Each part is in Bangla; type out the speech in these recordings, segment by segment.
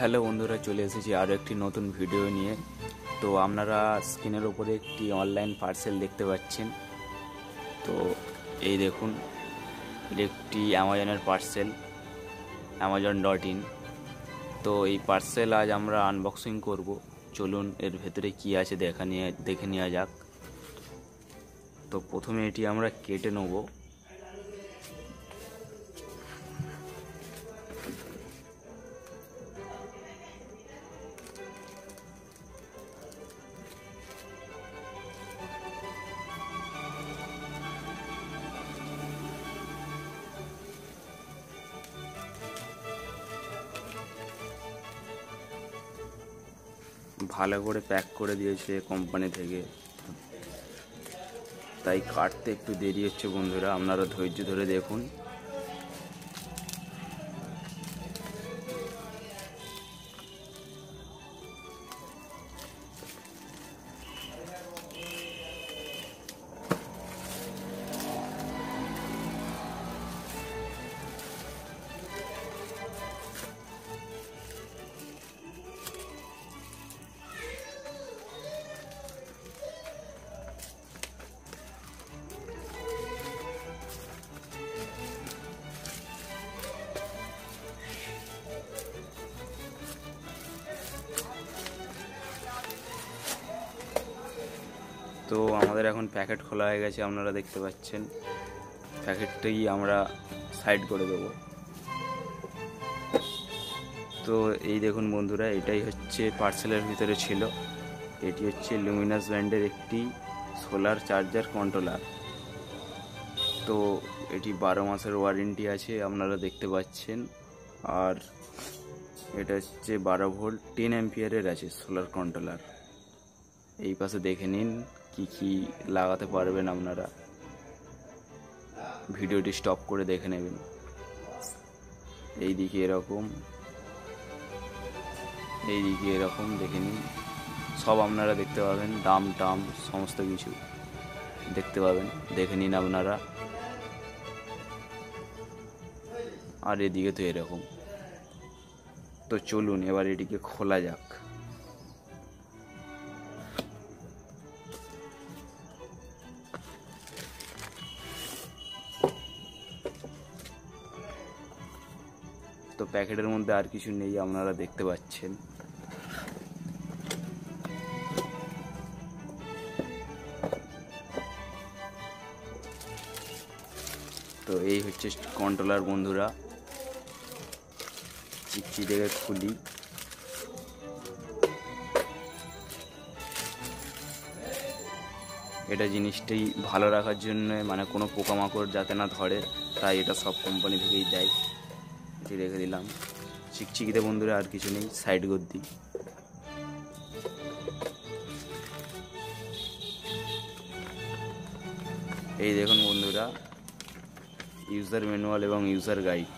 হ্যালো বন্ধুরা, চলে এসেছি আরও একটি নতুন ভিডিও নিয়ে। তো আপনারা স্ক্রিনের ওপরে একটি অনলাইন পার্সেল দেখতে পাচ্ছেন। তো এই দেখুন একটি অ্যামাজনের পার্সেল অ্যামাজন ডট ইন তো এই পার্সেল আজ আমরা আনবক্সিং করব। চলুন, এর ভেতরে কি আছে দেখা নিয়ে দেখে নেওয়া যাক। তো প্রথমে এটি আমরা কেটে নেব। ভালো করে প্যাক করে দিয়েছে কোম্পানি থেকে। তাই কাটতে একটু দেরি হচ্ছে বন্ধুরা, আপনারা ধৈর্য ধরে দেখুন। তো আমাদের এখন প্যাকেট খোলা হয়ে গেছে, আপনারা দেখতে পাচ্ছেন। প্যাকেটটাই আমরা সাইড করে দেবো। তো এই দেখুন বন্ধুরা, এটাই হচ্ছে পার্সেলের ভিতরে ছিল। এটি হচ্ছে লুমিনাস ব্র্যান্ডের একটি সোলার চার্জার কন্ট্রোলার। তো এটি বারো মাসের ওয়ারেন্টি আছে, আপনারা দেখতে পাচ্ছেন। আর এটা হচ্ছে বারো ভোল্ট, টেন অ্যাম্পিয়ারের আছে সোলার কন্ট্রোলার। এই পাশে দেখে নিন কি কি লাগাতে পারবেন আপনারা। ভিডিওটি স্টপ করে দেখে নেবেন। এই দিকে এরকম। এই দিকে এরকম দেখে নিন। সব আপনারা দেখতে পাবেন, দাম টাম সমস্ত কিছু দেখতে পাবেন। দেখে নিন আপনারা। আর এদিকে তো এরকম। তো চলুন, এবার এটিকে খোলা যাক। তো প্যাকেটের মধ্যে আর কিছু নেই, আপনারা দেখতে পাচ্ছেন। তো এই হচ্ছে কন্ট্রোলার বন্ধুরা। চিকচি থেকে খুলি। এটা জিনিসটাই ভালো রাখার জন্য মানে কোনো পোকামাকড় যাতে না ধরে, তাই এটা সব কোম্পানি থেকেই দেয়। এটি রেখে দিলাম চিকচিকিতে বন্ধুরা আর কিছু নেই সাইড গদ্দি। এই দেখুন বন্ধুরা ইউজার ম্যানুয়াল এবং ইউজার গাইড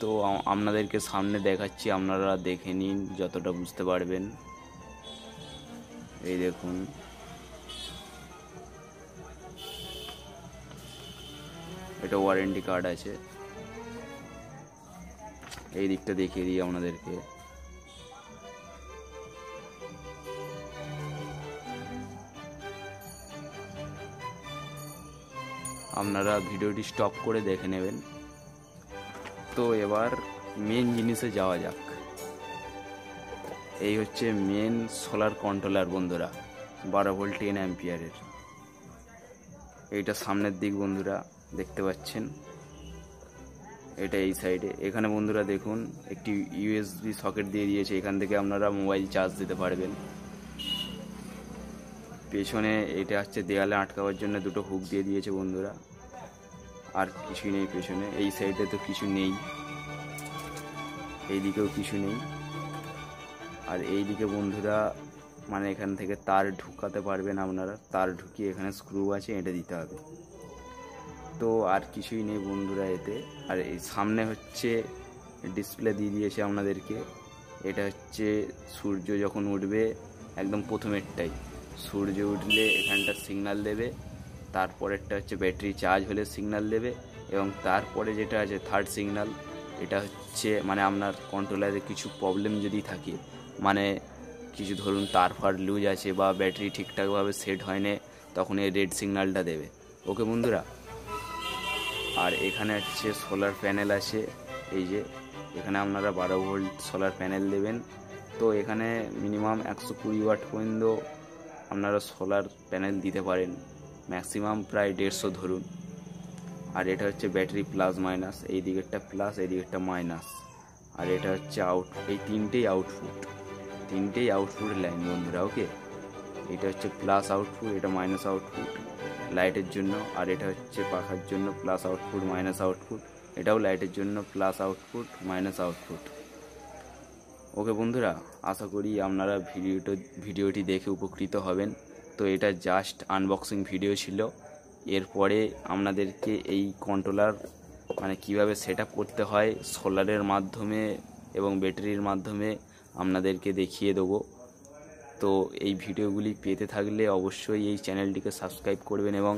তো আপনাদেরকে সামনে দেখাচ্ছি, আপনারা দেখে নিন, যতটা বুঝতে পারবেন। এই দেখুন। এটা ওয়ারেন্টি কার্ড আছে। এই দিকটা দেখিয়ে দিই আপনাদেরকে। আপনারা ভিডিওটি স্টপ করে দেখে নেবেন। তো এবার মেন জিনিসে যাওয়া যাক। এই হচ্ছে মেন সোলার কন্ট্রোলার বন্ধুরা, বারো ভোল্ট টেন অ্যাম্পিয়ারের এইটা সামনের দিক বন্ধুরা। দেখতে পাচ্ছেন। এটা এই সাইডে এখানে বন্ধুরা দেখুন, একটি ইউএসবি সকেট দিয়ে দিয়েছে। এখান থেকে আপনারা মোবাইল চার্জ দিতে পারবেন। পেছনে এটা হচ্ছে দেয়ালে আটকাবার জন্য দুটো হুক দিয়ে দিয়েছে বন্ধুরা। আর কিছুই নেই পেছনে। এই সাইডে তো কিছু নেই। এই দিকেও কিছু নেই। আর এই দিকে বন্ধুরা মানে এখান থেকে তার ঢুকাতে পারবেন আপনারা। তার ঢুকিয়ে এখানে স্ক্রু আছে, এটা দিতে হবে। তো আর কিছুই নেই বন্ধুরা এতে। আর এই সামনে হচ্ছে ডিসপ্লে দিয়ে দিয়েছে আপনাদেরকে। এটা হচ্ছে সূর্য যখন উঠবে, একদম প্রথমেরটাই। সূর্য উঠলে এখানটা সিগনাল দেবে, তারপরেরটা হচ্ছে ব্যাটারি চার্জ হলে সিগনাল দেবে এবং তারপরে যেটা আছে থার্ড সিগন্যাল এটা হচ্ছে মানে আপনার কন্ট্রোলারে কিছু প্রবলেম যদি থাকে মানে কিছু ধরুন তার ফার লুজ আছে বা ব্যাটারি ঠিকঠাকভাবে সেট হয়নি, তখন এই রেড সিগন্যালটা দেবে। ওকে বন্ধুরা? আর এখানে হচ্ছে সোলার প্যানেল আছে। এই যে, এখানে আপনারা বারো ভোল্ট সোলার প্যানেল দেবেন। তো এখানে মিনিমাম একশো কুড়ি ওয়াট পর্যন্ত আপনারা সোলার প্যানেল দিতে পারেন। ম্যাক্সিমাম প্রায় দেড়শো ধরুন। আর এটা হচ্ছে ব্যাটারি প্লাস মাইনাস এই দিকেরটা প্লাস এই দিকেরটা মাইনাস আর এটা হচ্ছে আউট এই তিনটেই আউটপুট তিনটেই আউটপুট লাইন বন্ধুরা ওকে এটা হচ্ছে প্লাস আউটপুট এটা মাইনাস আউটপুট লাইটের জন্য, আর এটা হচ্ছে পাখার জন্য প্লাস আউটপুট মাইনাস আউটপুট এটাও লাইটের জন্য plus output minus output okay বন্ধুরা, আশা করি আপনারা ভিডিওটা ভিডিওটি দেখে উপকৃত হবেন। তো এটা জাস্ট আনবক্সিং ভিডিও ছিল। এরপরে আপনাদেরকে এই কন্ট্রোলার মানে কীভাবে সেট করতে হয় সোলারের মাধ্যমে এবং ব্যাটারির মাধ্যমে আপনাদেরকে দেখিয়ে দেবো। তো এই ভিডিওগুলি পেতে থাকলে অবশ্যই এই চ্যানেলটিকে সাবস্ক্রাইব করবেন এবং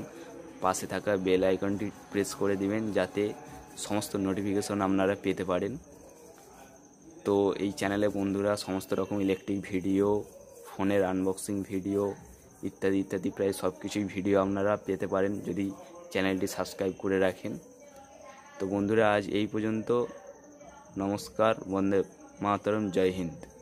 পাশে থাকা বেল আইকনটি প্রেস করে দিবেন যাতে সমস্ত নোটিফিকেশন আপনারা পেতে পারেন। তো এই চ্যানেলে বন্ধুরা সমস্ত রকম ইলেকট্রিক ভিডিও ফোনের আনবক্সিং ভিডিও ইত্যাদি ইত্যাদি প্রায় সব কিছুই ভিডিও আপনারা পেতে পারেন যদি চ্যানেলটি সাবস্ক্রাইব করে রাখেন। তো বন্ধুরা, আজ এই পর্যন্ত। নমস্কার, বন্দে মাতরম, জয় হিন্দ।